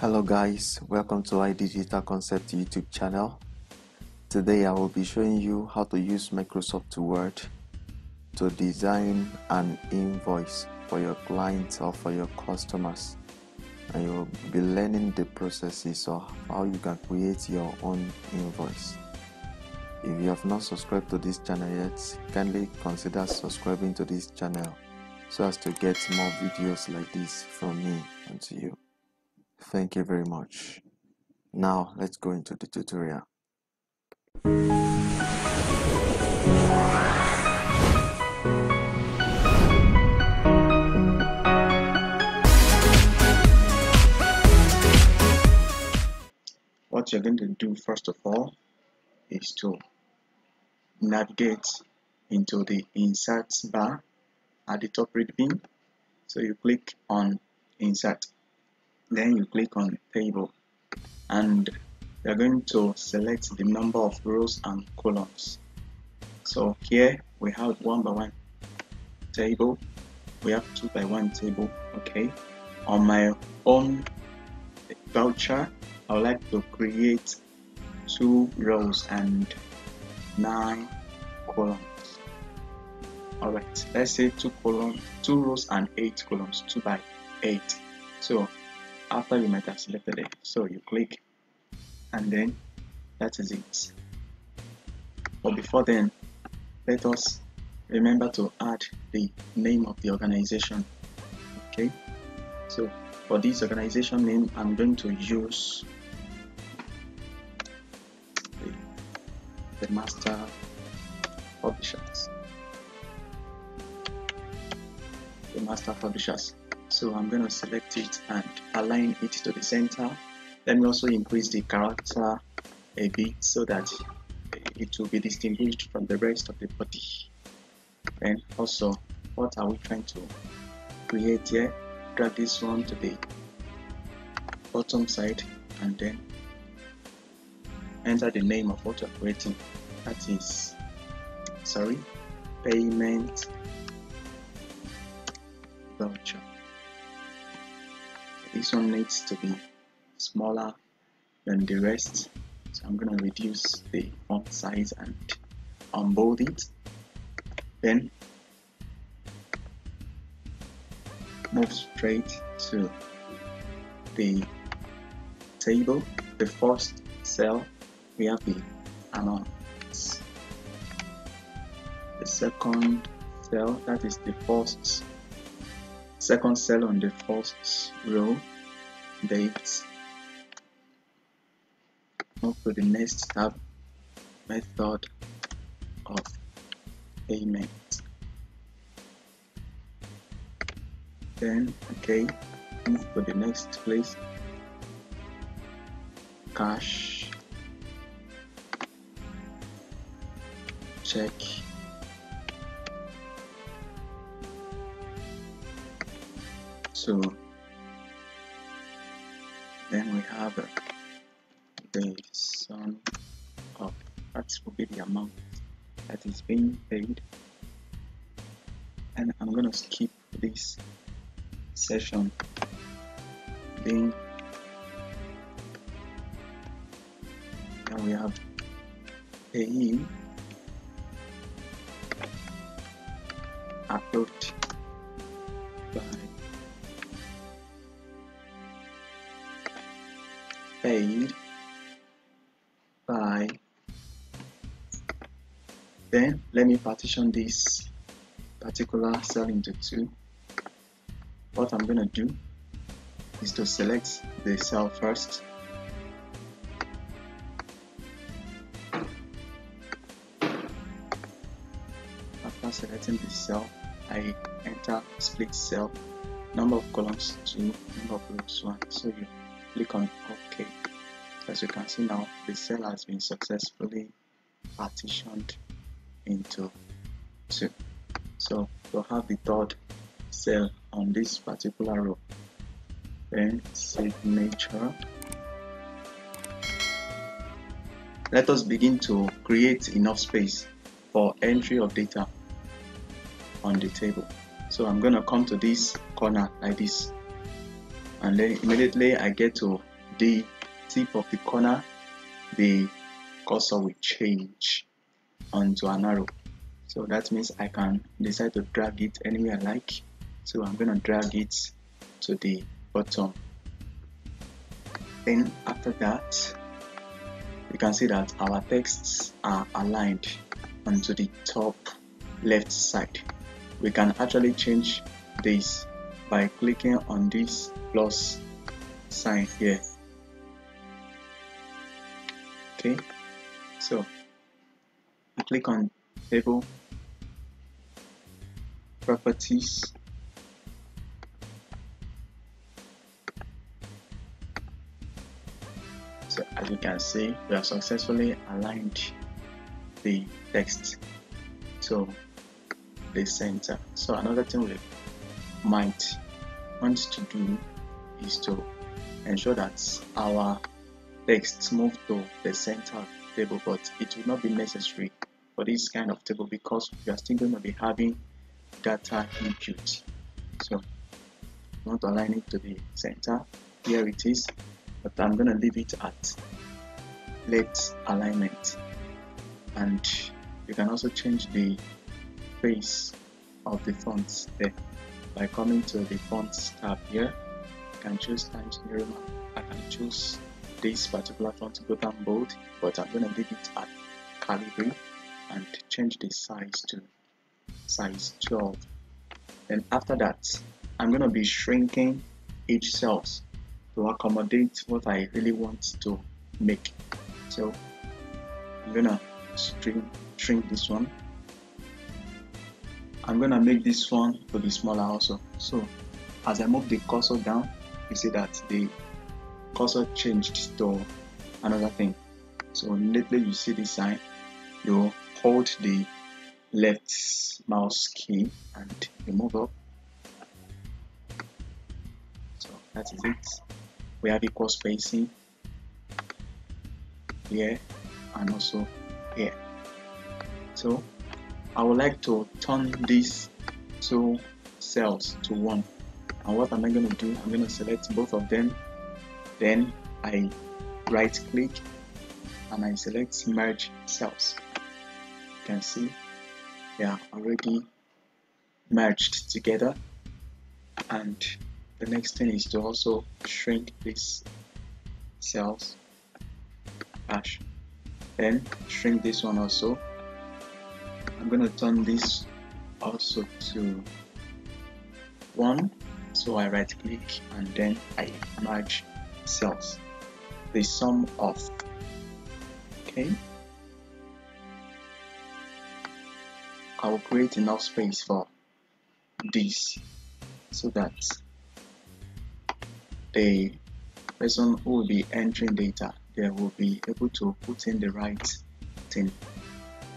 Hello guys, welcome to iDigital Concept YouTube channel. Today I will be showing you how to use Microsoft Word to design an invoice for your clients or for your customers. And you will be learning the processes of how you can create your own invoice. If you have not subscribed to this channel yet, kindly consider subscribing to this channel so as to get more videos like this from me onto you. Thank you very much. Now let's go into the tutorial. What you're going to do first of all is to navigate into the insert bar at the top right bin. So you click on insert then you click on table and you're going to select the number of rows and columns. So here we have one by one table. We have two by one table okay? On my own voucher I would like to create two rows and nine columns. All right let's say two columns two rows and eight columns two by eight. So after you might have selected it. So you click and then that is it. But before then let us remember to add the name of the organization okay? So for this organization name I'm going to use the, the master publishers. The master publishers so I'm going to select it and align it to the center. Let me also increase the character a bit so that it will be distinguished from the rest of the body. And also what are we trying to create here? Drag this one to the bottom side and then enter the name of what you're creating. That is sorry payment voucher this one needs to be smaller than the rest. So I'm gonna reduce the font size and unbold it. Then move straight to the table. The first cell we have the amounts the second cell that is the first second cell on the first row date. Move to the next tab method of payment. Then okay move to the next place. Cash. Check so then we have the sum of that will be the amount that is being paid. And I'm gonna skip this session. Then we have pay approved by paid by then let me partition this particular cell into two. What I'm gonna do is to select the cell first. After selecting the cell I enter split cell number of columns 2 number of rows 1 so you click on OK. As you can see now the cell has been successfully partitioned into two. So we'll have the third cell on this particular row then signature. Let us begin to create enough space for entry of data on the table. So I'm gonna come to this corner like this and then immediately I get to the tip of the corner the cursor will change onto an arrow. So that means I can decide to drag it anywhere I like. So I'm gonna drag it to the bottom. Then after that you can see that our texts are aligned onto the top left side. We can actually change this by clicking on this plus sign here. Okay so I click on table properties so as you can see we have successfully aligned the text. To the center so another thing we might want to do is to ensure that our text move to the center of the table but it will not be necessary for this kind of table because we are still going to be having data input. So I want to align it to the center here it is but I'm gonna leave it at left alignment. And you can also change the face of the fonts there by coming to the fonts tab here I can choose Times New Roman I can choose this particular font to go down bold but I'm gonna leave it at Calibri and change the size to size 12 then after that I'm gonna be shrinking each cells to accommodate what I really want to make. So I'm gonna shrink, shrink this one I'm gonna make this one to be smaller also so as I move the cursor down you see that the cursor changed to another thing. So immediately you see this sign you hold the left mouse key and you move up. So that is it. We have equal spacing here and also here. So I would like to turn these two cells to one. And what am I going to do? I'm going to select both of them. Then I right click and I select merge cells. You can see they are already merged together. And the next thing is to also shrink these cells hash then shrink this one also I'm gonna turn this also to one. So I right click and then I merge cells. The sum of okay. I will create enough space for this so that the person who will be entering data they will be able to put in the right thing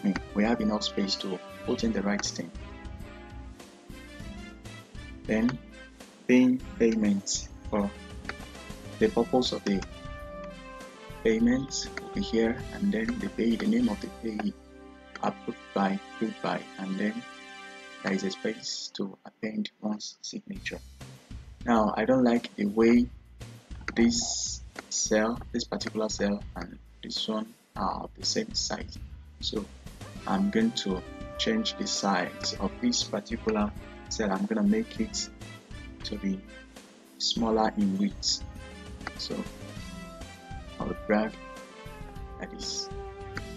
mean, we have enough space to put in the right thing. Then paying payment for the purpose of the payment will be here and then the pay the name of the payee approved by paid by and then there is a space to append one's signature. Now I don't like the way this cell this particular cell and this one are the same size. So I'm going to change the size of this particular cell. I'm gonna make it to be smaller in width. So I'll drag like this.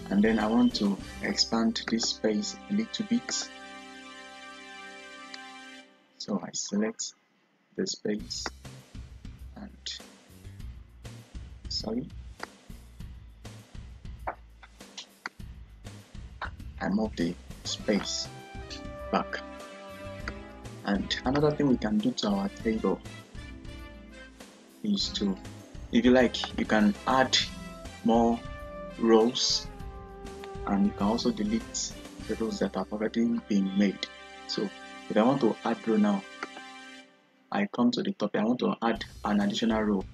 And then I want to expand this space a little bit. So I select the space and sorry I move the space back. And another thing we can do to our table is to if you like you can add more rows and you can also delete the rows that have already been made. So if I want to add row now I come to the top I want to add an additional row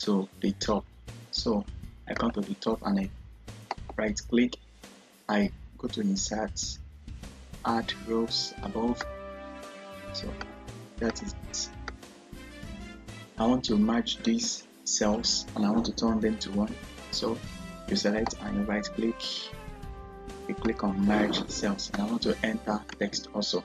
to the top. So I come to the top and I right click I go to insert add rows above. So that is it. I want to match these cells and I want to turn them to one. So you select and you right click. You click on merge cells and I want to enter text also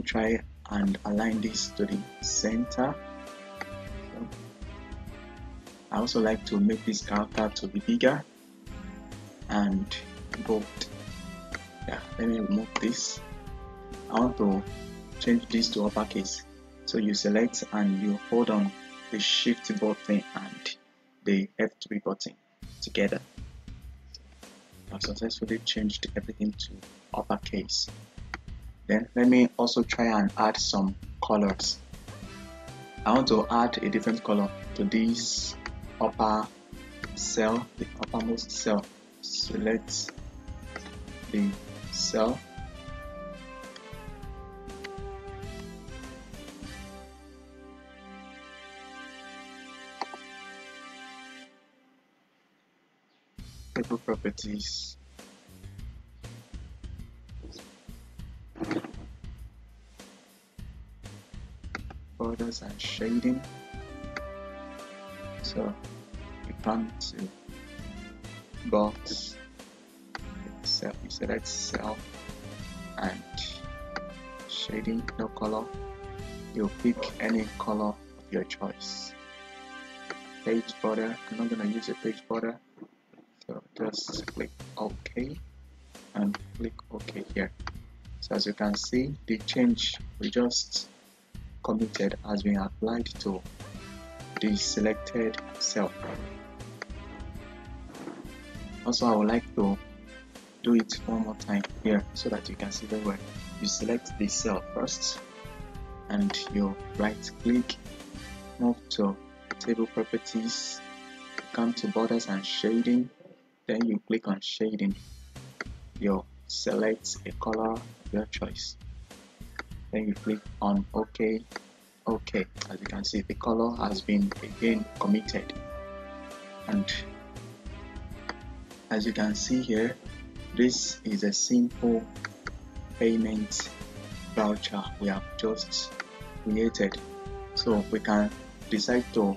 me try and align this to the center. So I also like to make this character to be bigger and bold. Yeah let me remove this. I want to change this to uppercase. So you select and you hold on the shift button and the F3 button together. I've successfully changed everything to uppercase then let me also try and add some colors. I want to add a different color to this upper cell the uppermost cell. Select the cell. Properties borders and shading. So you come to box you select cell and shading no color. You pick any color of your choice. Page border I'm not gonna use a page border. So just click OK and click OK here. So as you can see the change. We just committed has been applied to. The selected cell also I would like to do it one more time here so that you can see very well you select the cell first and you right click move to table properties come to borders and shading. Then you click on shading. You select a color of your choice then you click on ok. Ok as you can see the color has been again committed. And as you can see here this is a simple payment voucher we have just created. So we can decide to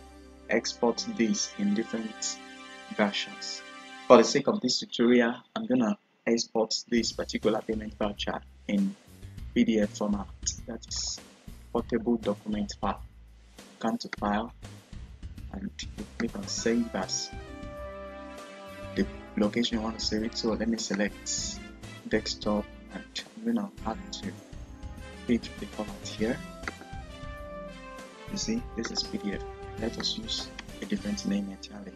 export this in different versions. For the sake of this tutorial i'm gonna export this particular payment voucher in pdf format. That is portable document file. Come to file and you click on save as. The location you want to save it so let me select desktop and I'm gonna add to page the format here. You see this is PDF let us use a different name entirely.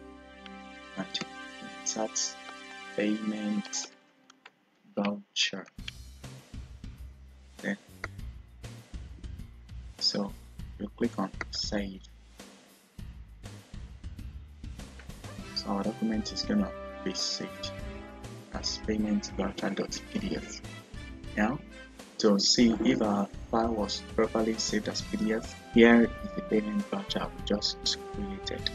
And insert payment voucher so you click on save. So our document is gonna be saved as payment voucher.pdf now to see if our file was properly saved as pdf here is the payment voucher we just created